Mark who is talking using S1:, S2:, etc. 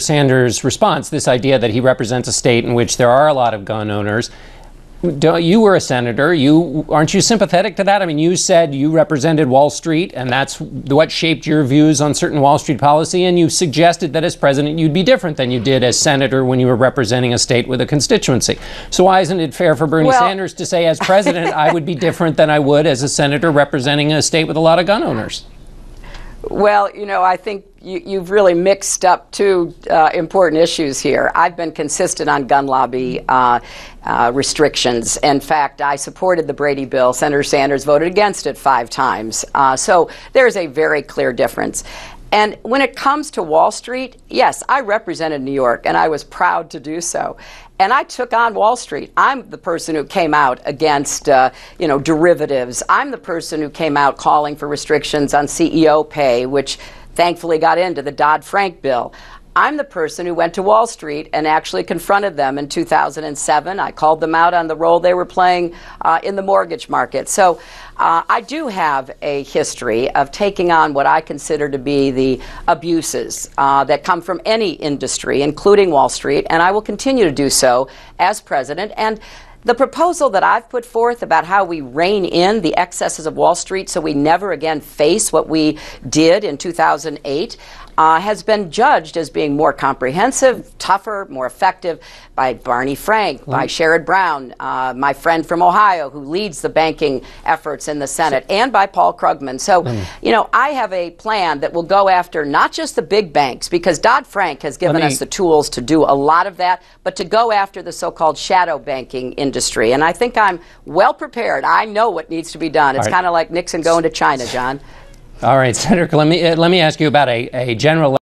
S1: Sanders' response, this idea that he represents a state in which there are a lot of gun owners. Don't, You were a senator. You aren't you sympathetic to that? I mean, you said you represented Wall Street, and that's what shaped your views on certain Wall Street policy. And you suggested that as president, you'd be different than you did as senator when you were representing a state with a constituency. So why isn't it fair for Bernie well, Sanders to say, as president, I would be different than I would as a senator representing a state with a lot of gun owners?
S2: Well, you know, I think you, have really mixed up two uh, important issues here. I've been consistent on gun lobby uh, uh, restrictions. In fact, I supported the Brady bill. Senator Sanders voted against it five times. Uh, so there's a very clear difference. And when it comes to Wall Street, yes, I represented New York and I was proud to do so. And I took on Wall Street. I'm the person who came out against, uh, you know, derivatives. I'm the person who came out calling for restrictions on CEO pay, which thankfully got into the Dodd Frank bill. I'm the person who went to Wall Street and actually confronted them in 2007. I called them out on the role they were playing uh, in the mortgage market. So uh, I do have a history of taking on what I consider to be the abuses uh, that come from any industry, including Wall Street, and I will continue to do so as president. And the proposal that I've put forth about how we rein in the excesses of Wall Street so we never again face what we did in 2008 uh, has been judged as being more comprehensive, tougher, more effective by Barney Frank, by Sherrod Brown, uh, my friend from Ohio who leads the banking efforts in the Senate, so, and by Paul Krugman. So, mm. you know, I have a plan that will go after not just the big banks, because Dodd Frank has given me, us the tools to do a lot of that, but to go after the so called shadow banking industry. And I think I'm well prepared. I know what needs to be done. It's right. kind of like Nixon going to China, John.
S1: All right, Senator, let me, uh, let me ask you about a, a general